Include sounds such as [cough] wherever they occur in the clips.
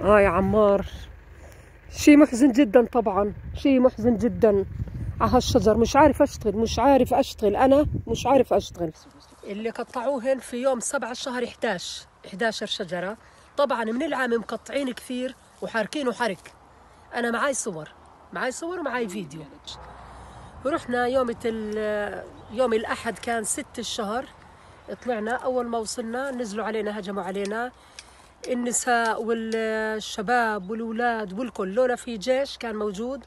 آه يا عمار. شيء محزن جدا طبعا. شيء محزن جدا. على هالشجر مش عارف أشتغل مش عارف أشتغل. أنا مش عارف أشتغل. اللي قطعوهن في يوم 7 شهر 11 11 شجرة. طبعا من العام مقطعين كثير وحاركين حرك أنا معاي صور معاي صور ومعاي فيديو. رحنا يوم يوم الأحد كان 6 الشهر. طلعنا أول ما وصلنا نزلوا علينا هجموا علينا. النساء والشباب والأولاد والكل. لولا في جيش كان موجود.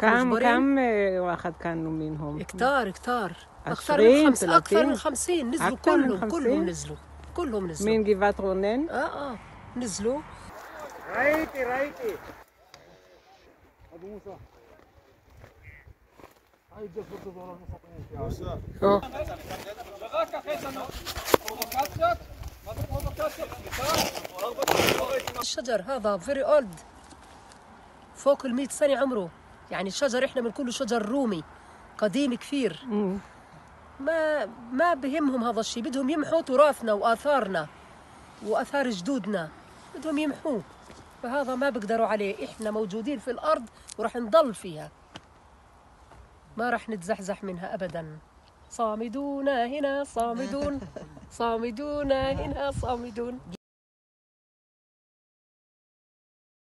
كم. كم واحد كانوا منهم؟ كتار كتار أكثر عشرين، من خمس أكثر ثلاثين؟ من خمسين. نزلوا أكثر من كلهم؟ كلهم نزلوا. كلهم نزلوا. من جبات رونن؟ آه آه. نزلوا. رايتي رايتي. أبو موسى. موسى. الشجر هذا very old فوق ال 100 سنة عمره. يعني الشجر إحنا بنقوله شجر رومي قديم كثير. ما ما بهمهم هذا الشيء. بدهم يمحوا تراثنا وآثارنا وآثار جدودنا. بدهم يمحوه. فهذا ما بيقدروا عليه. إحنا موجودين في الأرض وراح نضل فيها. ما راح نتزحزح منها ابدا. صامدون هنا صامدون. [laughs] صامدون هنا صامدون.